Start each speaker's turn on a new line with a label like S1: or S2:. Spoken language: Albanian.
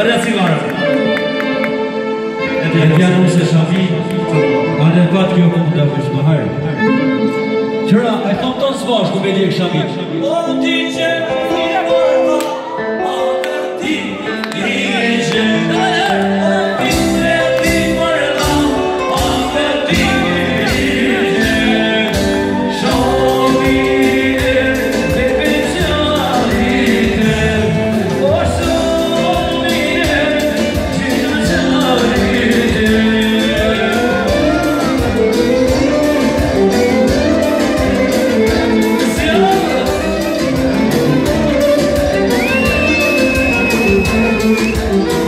S1: Bërë të
S2: cigare.
S1: E të gjithë në se shafi, a në gëtë kjo këmë të fërshë jo të po
S3: hajë.
S1: Qëra, e thëmë të në zbashku me dhe e shafi. O
S3: po, ti që
S2: Thank you.